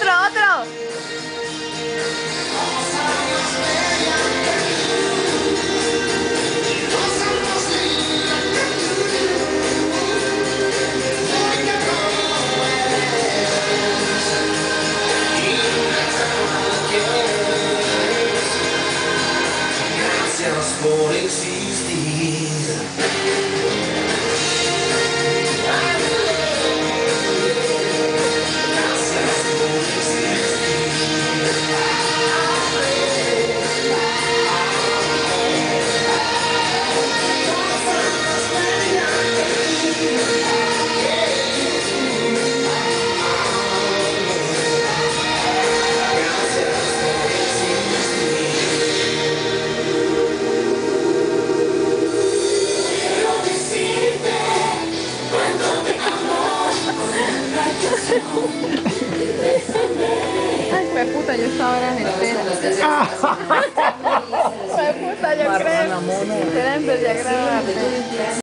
otro, otro. Ay, fue puta, yo estaba en espera. Fue puta, yo creo. Era en vez de agradarme.